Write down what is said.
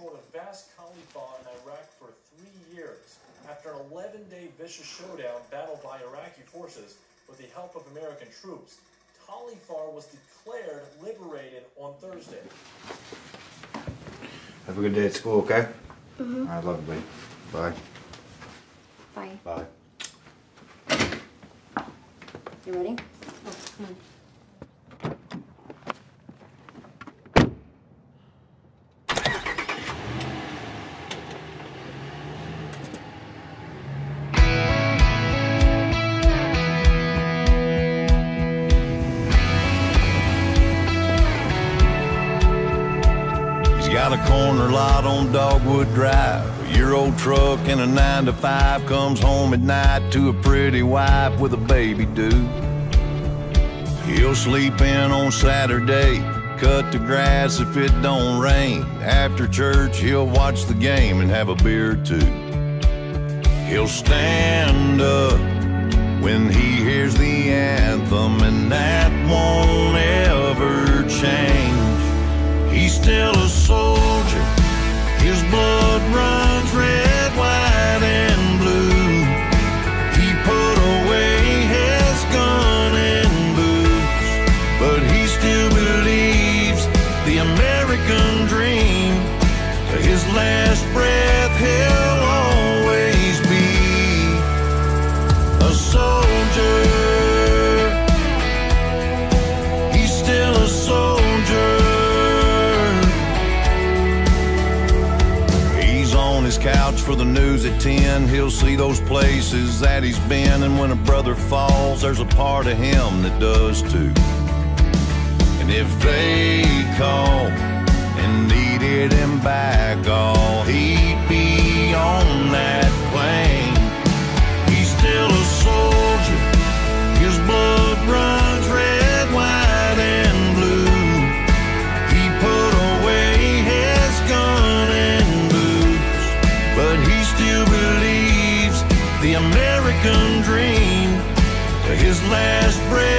control of vast Tal Afar in Iraq for three years after an 11 day vicious showdown battled by Iraqi forces with the help of American troops. Tal Afar was declared liberated on Thursday. Have a good day at school, okay? Mm-hmm. All right, love you, buddy. Bye. Bye. Bye. You ready? Oh, come on. Got a corner lot on Dogwood Drive. A year old truck and a nine to five comes home at night to a pretty wife with a baby due. He'll sleep in on Saturday, cut the grass if it don't rain. After church, he'll watch the game and have a beer or two. He'll stand up when he hears the anthem, and that won't ever change. He's still. His blood runs red, white, and blue. He put away his gun and boots, but he still believes the American dream. To his last breath, couch for the news at 10. He'll see those places that he's been. And when a brother falls, there's a part of him that does too. And if they call and needed him back, all American dream. To his last breath,